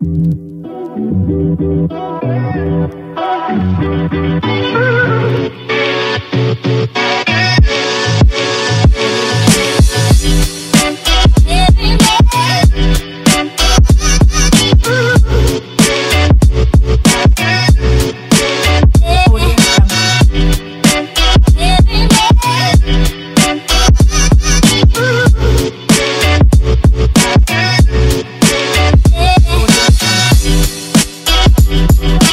Thank you. Thank